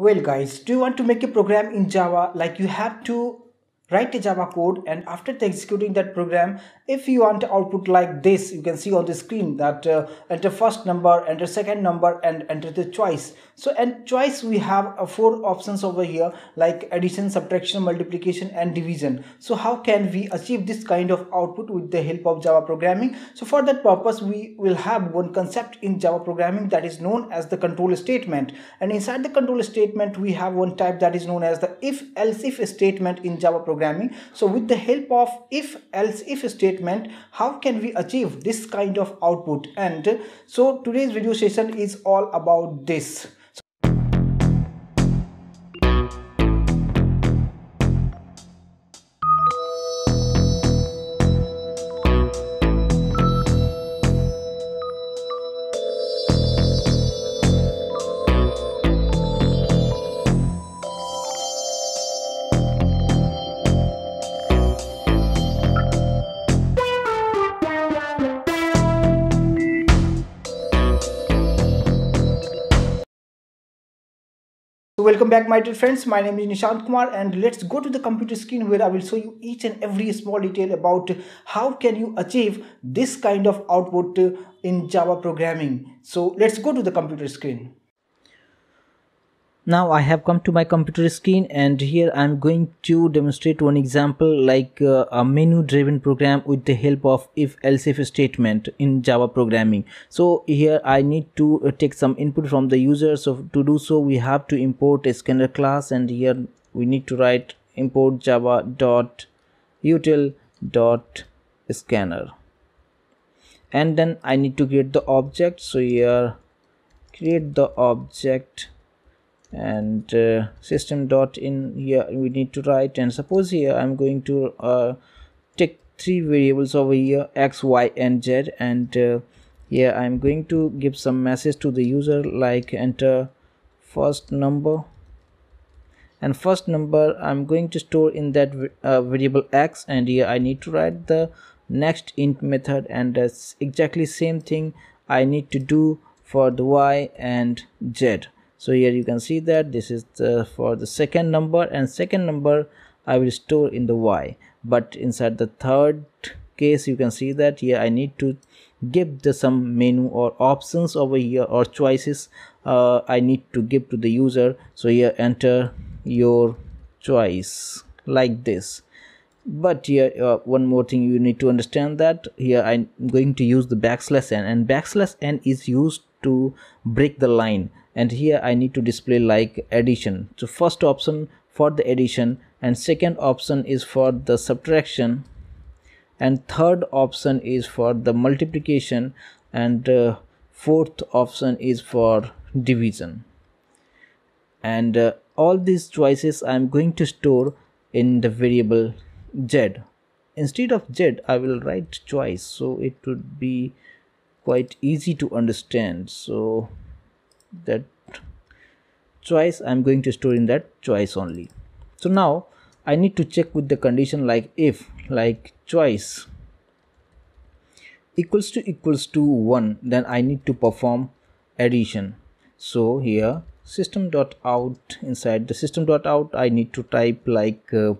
Well guys, do you want to make a program in Java? Like you have to write a java code and after executing that program if you want output like this you can see on the screen that uh, enter first number enter second number and enter the choice. So and choice we have uh, four options over here like addition subtraction multiplication and division. So how can we achieve this kind of output with the help of java programming? So for that purpose we will have one concept in java programming that is known as the control statement. And inside the control statement we have one type that is known as the if else if statement in java programming programming. So with the help of if else if statement how can we achieve this kind of output? And so today's video session is all about this Welcome back my dear friends, my name is Nishant Kumar and let's go to the computer screen where I will show you each and every small detail about how can you achieve this kind of output in Java programming. So let's go to the computer screen now I have come to my computer screen and here I'm going to demonstrate one example like uh, a menu driven program with the help of if else if statement in Java programming. So here I need to uh, take some input from the user. So to do so we have to import a scanner class and here we need to write import java dot util dot scanner. And then I need to create the object. So here create the object and uh, system dot in here we need to write. And suppose here i'm going to uh, take three variables over here x y and z. And uh, here i'm going to give some message to the user like enter first number. And first number i'm going to store in that uh, variable x. And here i need to write the next int method. And that's exactly same thing i need to do for the y and z so here you can see that this is the, for the second number and second number I will store in the y. But inside the third case you can see that here I need to give the some menu or options over here or choices. Uh, I need to give to the user. So here enter your choice like this. But here uh, one more thing you need to understand that here I'm going to use the backslash n and backslash n is used to break the line and here I need to display like addition. So first option for the addition and second option is for the subtraction. And third option is for the multiplication. And uh, fourth option is for division. And uh, all these choices I'm going to store in the variable z. Instead of z I will write choice. So it would be quite easy to understand. So that choice i'm going to store in that choice only. So now i need to check with the condition like if like choice equals to equals to 1 then i need to perform addition. So here system dot out inside the system dot out i need to type like uh,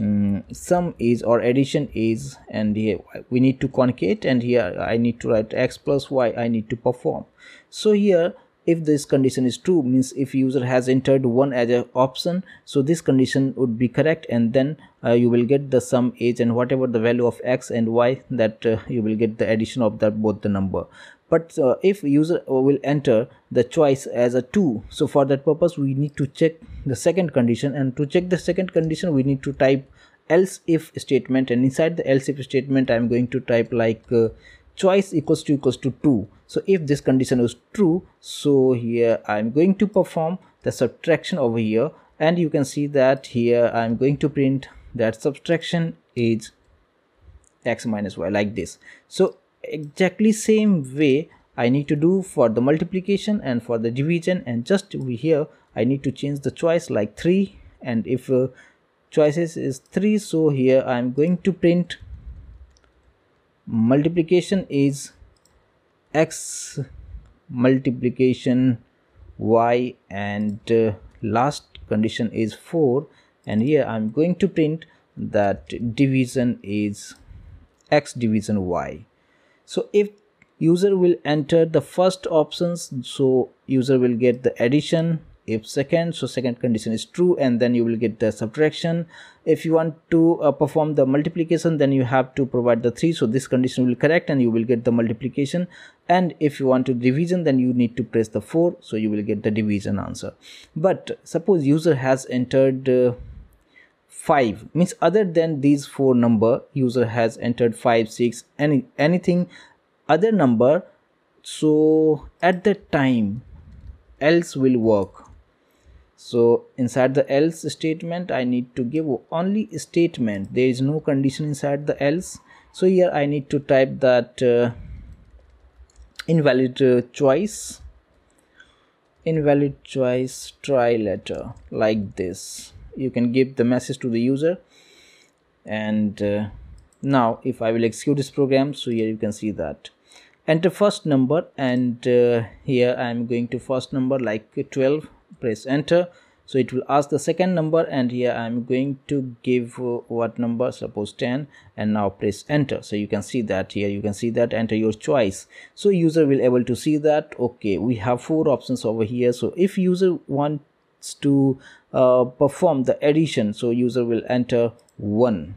um, sum is or addition is and here we need to concatenate and here i need to write x plus y i need to perform. So here if this condition is true means if user has entered one as a option so this condition would be correct and then uh, you will get the sum age and whatever the value of x and y that uh, you will get the addition of that both the number. But uh, if user will enter the choice as a 2 so for that purpose we need to check the second condition and to check the second condition we need to type else if statement and inside the else if statement i'm going to type like uh, choice equals to equals to 2 so if this condition is true so here i'm going to perform the subtraction over here. And you can see that here i'm going to print that subtraction is x minus y like this. So exactly same way i need to do for the multiplication and for the division. And just here i need to change the choice like 3 and if uh, choices is 3 so here i'm going to print multiplication is x multiplication y and uh, last condition is 4 and here i'm going to print that division is x division y. So if user will enter the first options so user will get the addition if second so second condition is true and then you will get the subtraction. If you want to uh, perform the multiplication then you have to provide the 3 so this condition will correct and you will get the multiplication. And if you want to division then you need to press the 4 so you will get the division answer. But suppose user has entered uh, 5 means other than these four number user has entered 5 6 any anything other number so at that time else will work so inside the else statement i need to give only statement. There is no condition inside the else. So here i need to type that uh, invalid uh, choice. Invalid choice try letter like this. You can give the message to the user. And uh, now if i will execute this program so here you can see that. Enter first number and uh, here i am going to first number like 12 press enter. So it will ask the second number and here i'm going to give uh, what number suppose 10 and now press enter. So you can see that here you can see that enter your choice. So user will able to see that okay we have four options over here. So if user wants to uh, perform the addition so user will enter 1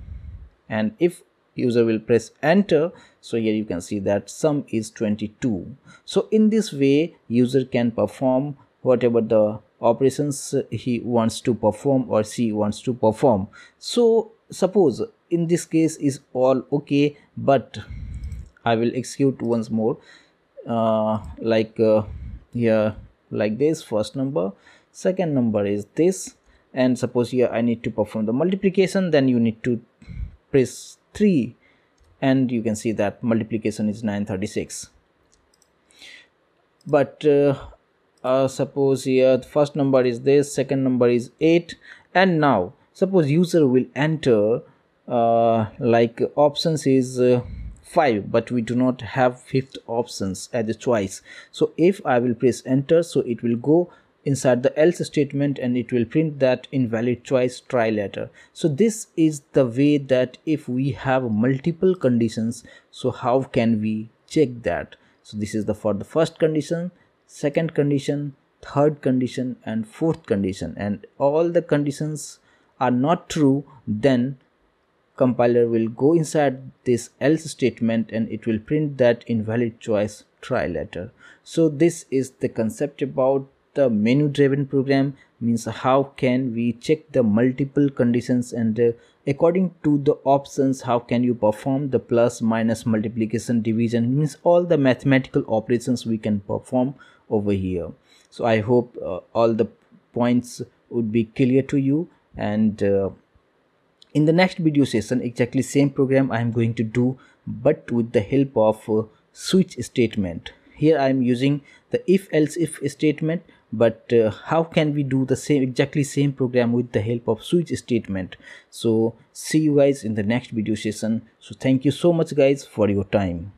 and if user will press enter so here you can see that sum is 22 so in this way user can perform whatever the operations he wants to perform or she wants to perform? So suppose in this case is all okay but i will execute once more uh, like uh, here like this first number second number is this and suppose here i need to perform the multiplication then you need to press 3 and you can see that multiplication is 936 but uh, uh, suppose here the first number is this second number is 8 and now suppose user will enter uh, like options is uh, 5 but we do not have fifth options as a choice. So if i will press enter so it will go inside the else statement and it will print that invalid choice try letter so this is the way that if we have multiple conditions so how can we check that? So this is the for the first condition second condition third condition and fourth condition. And all the conditions are not true then compiler will go inside this else statement and it will print that invalid choice try letter. So this is the concept about the menu driven program means how can we check the multiple conditions and uh, according to the options how can you perform the plus minus multiplication division means all the mathematical operations we can perform over here. So i hope uh, all the points would be clear to you and uh, in the next video session exactly same program i am going to do but with the help of uh, switch statement. Here i am using the if else if statement but uh, how can we do the same exactly same program with the help of switch statement? So see you guys in the next video session. So thank you so much guys for your time